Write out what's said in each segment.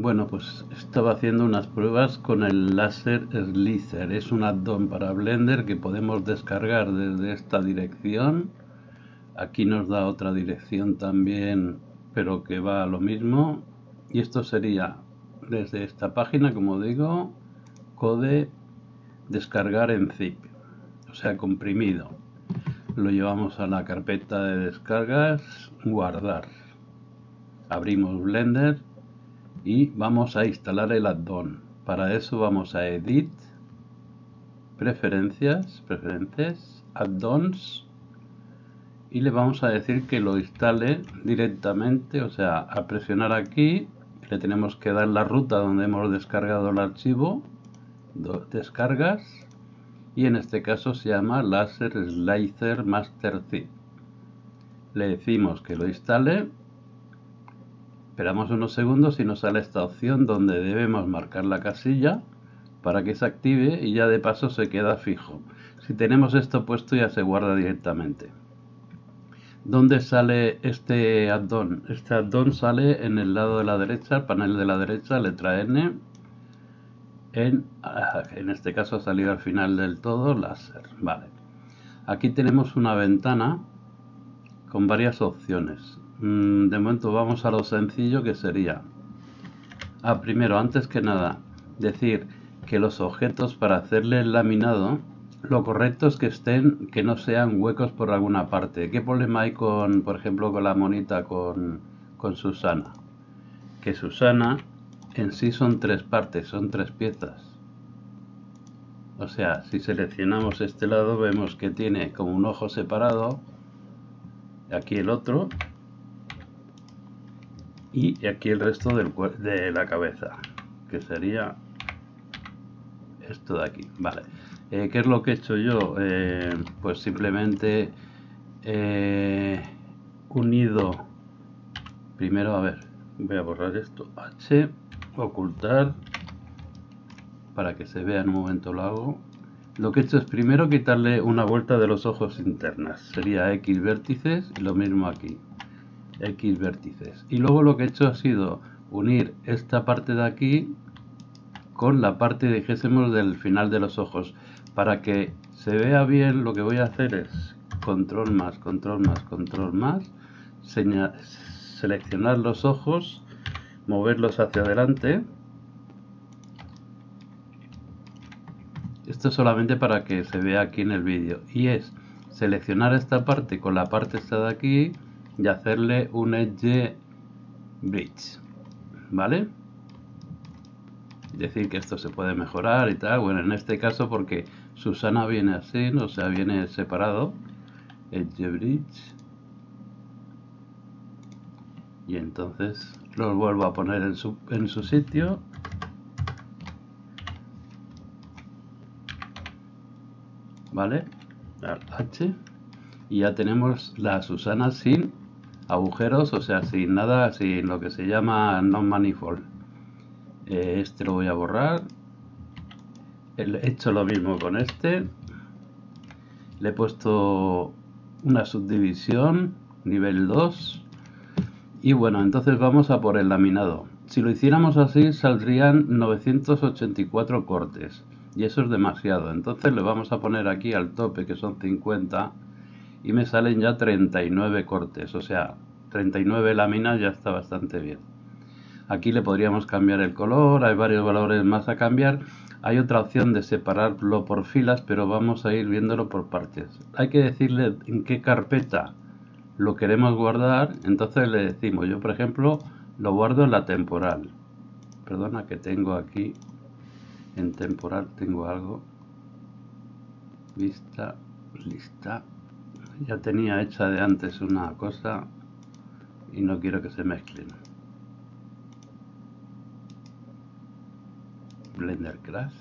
Bueno, pues estaba haciendo unas pruebas con el láser Slicer. Es un add-on para Blender que podemos descargar desde esta dirección. Aquí nos da otra dirección también, pero que va a lo mismo. Y esto sería desde esta página, como digo, code descargar en zip, o sea, comprimido. Lo llevamos a la carpeta de descargas, guardar. Abrimos Blender y vamos a instalar el addon. Para eso vamos a Edit, Preferencias, Preferencias, Addons y le vamos a decir que lo instale directamente, o sea, a presionar aquí, le tenemos que dar la ruta donde hemos descargado el archivo, descargas, y en este caso se llama Laser Slicer Master Zip. Le decimos que lo instale Esperamos unos segundos y nos sale esta opción donde debemos marcar la casilla para que se active y ya de paso se queda fijo. Si tenemos esto puesto ya se guarda directamente. ¿Dónde sale este addon? Este addon sale en el lado de la derecha, el panel de la derecha, letra N. En, ah, en este caso ha salido al final del todo láser. Vale. Aquí tenemos una ventana con varias opciones. Mm, de momento vamos a lo sencillo que sería. Ah, primero antes que nada decir que los objetos para hacerle el laminado lo correcto es que estén que no sean huecos por alguna parte. ¿qué problema hay con por ejemplo con la monita con, con Susana? que Susana en sí son tres partes son tres piezas. O sea si seleccionamos este lado vemos que tiene como un ojo separado aquí el otro y aquí el resto de la cabeza que sería esto de aquí vale. Eh, ¿qué es lo que he hecho yo? Eh, pues simplemente eh, unido primero a ver voy a borrar esto. H ocultar para que se vea en un momento lo hago. Lo que he hecho es primero quitarle una vuelta de los ojos internas. Sería X vértices y lo mismo aquí X vértices. Y luego lo que he hecho ha sido unir esta parte de aquí con la parte, dijésemos, del final de los ojos. Para que se vea bien, lo que voy a hacer es control más, control más, control más, seleccionar los ojos, moverlos hacia adelante. Esto solamente para que se vea aquí en el vídeo. Y es seleccionar esta parte con la parte esta de aquí, y hacerle un edge bridge vale decir que esto se puede mejorar y tal. Bueno en este caso porque Susana viene así o sea viene separado. Edge bridge. Y entonces lo vuelvo a poner en su, en su sitio. Vale H. Y ya tenemos la Susana sin agujeros, o sea, sin nada, sin lo que se llama non-manifold. Eh, este lo voy a borrar. He hecho lo mismo con este. Le he puesto una subdivisión, nivel 2. Y bueno, entonces vamos a por el laminado. Si lo hiciéramos así, saldrían 984 cortes. Y eso es demasiado. Entonces le vamos a poner aquí al tope, que son 50 y me salen ya 39 cortes, o sea, 39 láminas ya está bastante bien. Aquí le podríamos cambiar el color, hay varios valores más a cambiar. Hay otra opción de separarlo por filas, pero vamos a ir viéndolo por partes. Hay que decirle en qué carpeta lo queremos guardar, entonces le decimos, yo por ejemplo lo guardo en la temporal. Perdona que tengo aquí, en temporal tengo algo. Vista, lista, ya tenía hecha de antes una cosa y no quiero que se mezclen Blender Crash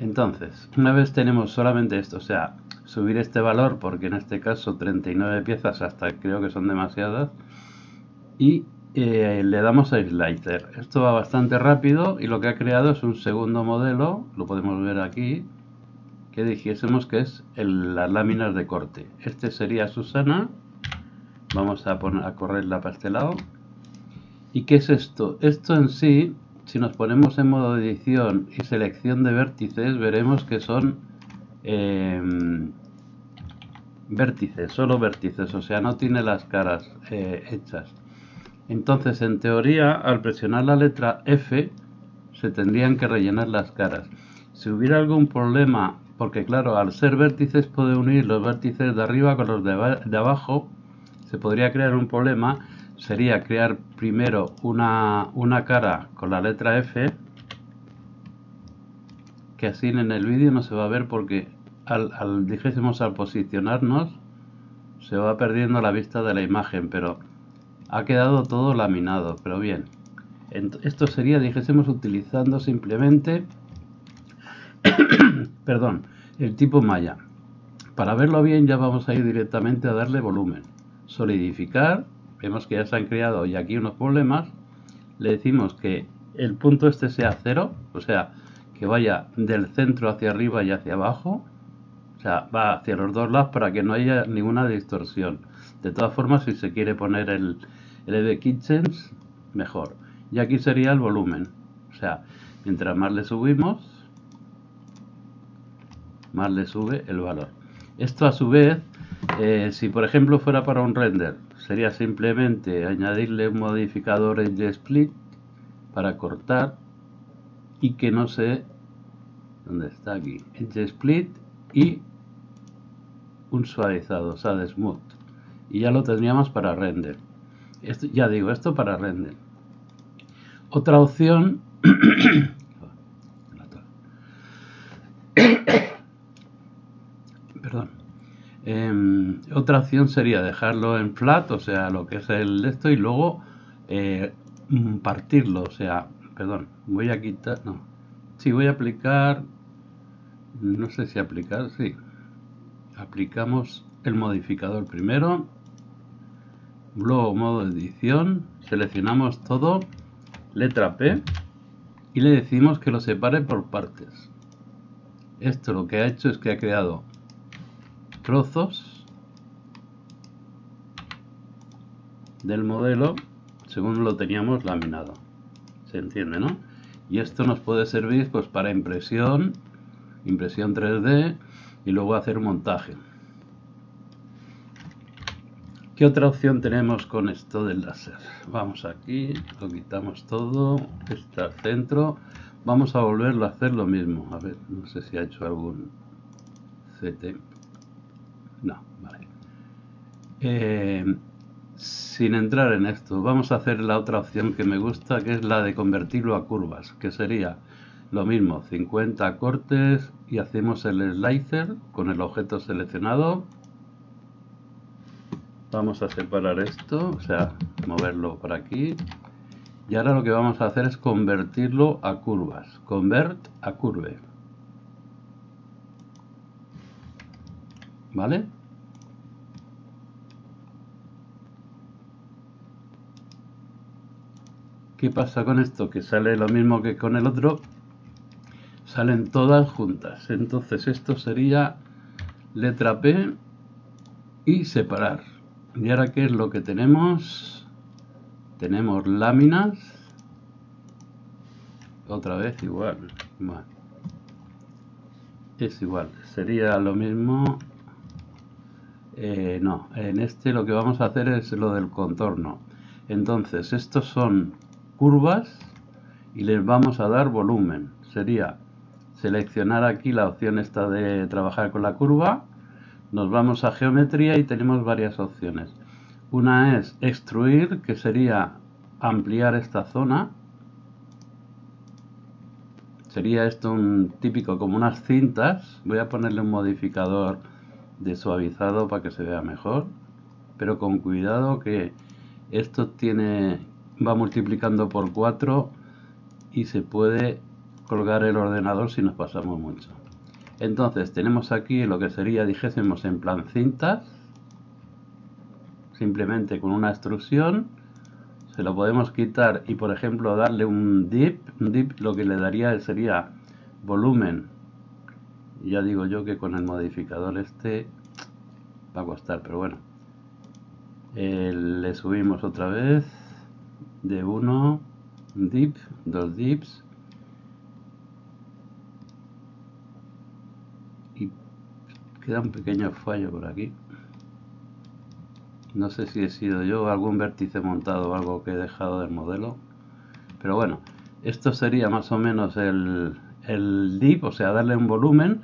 entonces una vez tenemos solamente esto o sea subir este valor porque en este caso 39 piezas hasta creo que son demasiadas y eh, le damos a slicer. Esto va bastante rápido y lo que ha creado es un segundo modelo lo podemos ver aquí que dijésemos que es las láminas de corte. Este sería Susana. Vamos a, poner, a correrla para este lado. ¿Y qué es esto? Esto en sí, si nos ponemos en modo edición y selección de vértices, veremos que son em, vértices, solo vértices, o sea, no tiene las caras eh, hechas. Entonces, en teoría, al presionar la letra F, se tendrían que rellenar las caras. Si hubiera algún problema, porque claro, al ser vértices puede unir los vértices de arriba con los de, abajo, se podría crear un problema, sería crear primero una, una cara con la letra F, que así en el vídeo no se va a ver porque al, dijésemos al posicionarnos se va perdiendo la vista de la imagen, pero ha quedado todo laminado, pero bien. Esto sería, dijésemos, utilizando simplemente, perdón, el tipo malla. Para verlo bien ya vamos a ir directamente a darle volumen. Solidificar, vemos que ya se han creado y aquí unos problemas. Le decimos que el punto este sea cero, o sea, que vaya del centro hacia arriba y hacia abajo. O sea, va hacia los dos lados para que no haya ninguna distorsión. De todas formas, si se quiere poner el, el de Kitchens, mejor. Y aquí sería el volumen. O sea, mientras más le subimos, más le sube el valor. Esto a su vez, eh, si por ejemplo fuera para un render, sería simplemente añadirle un modificador Edge Split para cortar y que no sé dónde está aquí, Edge Split y un suavizado, o sea, de smooth. Y ya lo tendríamos para render. Esto, ya digo, esto para render. Otra opción... Perdón. Em, otra opción sería dejarlo en flat, o sea, lo que es el esto, y luego eh, partirlo, o sea, perdón, voy a quitar, no, sí, voy a aplicar, no sé si aplicar, sí, aplicamos el modificador primero, luego modo edición, seleccionamos todo, letra P y le decimos que lo separe por partes. Esto lo que ha hecho es que ha creado trozos del modelo según lo teníamos laminado. ¿Se entiende, no? Y esto nos puede servir pues para impresión, impresión 3D y luego hacer montaje. ¿Qué otra opción tenemos con esto del láser? Vamos aquí, lo quitamos todo, está al centro. Vamos a volverlo a hacer lo mismo. A ver, no sé si ha hecho algún CT. No, vale. Eh, sin entrar en esto, vamos a hacer la otra opción que me gusta, que es la de convertirlo a curvas, que sería lo mismo, 50 cortes y hacemos el slicer con el objeto seleccionado vamos a separar esto, o sea, moverlo por aquí. Y ahora lo que vamos a hacer es convertirlo a curvas. Convert a curve. ¿Vale? ¿Qué pasa con esto? Que sale lo mismo que con el otro. Salen todas juntas. Entonces esto sería letra P y separar. Y ahora, ¿qué es lo que tenemos? Tenemos láminas. Otra vez igual. Es igual. Sería lo mismo. Eh, no, en este lo que vamos a hacer es lo del contorno. Entonces, estos son curvas y les vamos a dar volumen. Sería seleccionar aquí la opción esta de trabajar con la curva nos vamos a geometría y tenemos varias opciones. Una es extruir, que sería ampliar esta zona. Sería esto un típico como unas cintas. Voy a ponerle un modificador de suavizado para que se vea mejor. Pero con cuidado que esto tiene va multiplicando por 4 y se puede colgar el ordenador si nos pasamos mucho. Entonces tenemos aquí lo que sería, dijésemos, en plan cintas, simplemente con una extrusión, se lo podemos quitar y por ejemplo darle un dip, un dip lo que le daría sería volumen, ya digo yo que con el modificador este va a costar, pero bueno, eh, le subimos otra vez, de 1 div, dos divs y queda un pequeño fallo por aquí. No sé si he sido yo algún vértice montado o algo que he dejado del modelo. Pero bueno esto sería más o menos el, el div o sea darle un volumen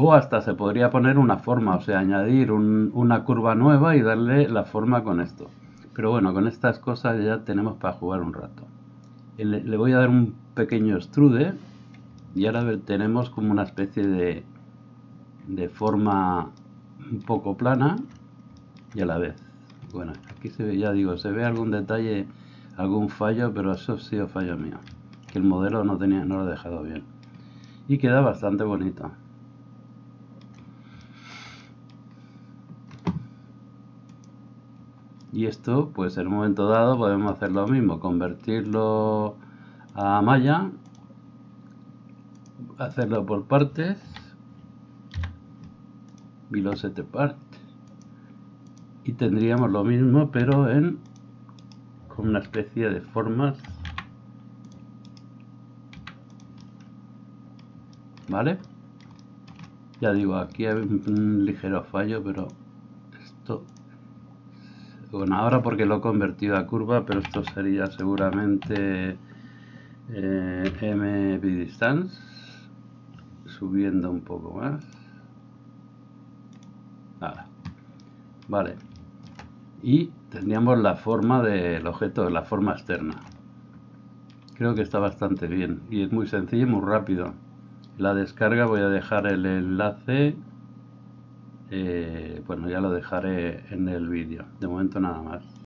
o hasta se podría poner una forma, o sea, añadir una curva nueva y darle la forma con esto. Pero bueno, con estas cosas ya tenemos para jugar un rato. Le, voy a dar un pequeño extrude y ahora tenemos como una especie de, de forma un poco plana y a la vez. Bueno, aquí se ve, ya digo, se ve algún detalle, algún fallo, pero eso ha sido fallo mío. Que el modelo no, tenía, no lo he dejado bien. Y queda bastante bonito. y esto pues en un momento dado podemos hacer lo mismo convertirlo a malla hacerlo por partes velocity part y tendríamos lo mismo pero en con una especie de formas vale ya digo aquí hay un ligero fallo pero esto bueno, ahora porque lo he convertido a curva, pero esto sería seguramente eh, m distance subiendo un poco más. Nada. Vale. Y tendríamos la forma del objeto, la forma externa. Creo que está bastante bien y es muy sencillo y muy rápido. La descarga voy a dejar el enlace eh, bueno, ya lo dejaré en el vídeo. De momento nada más.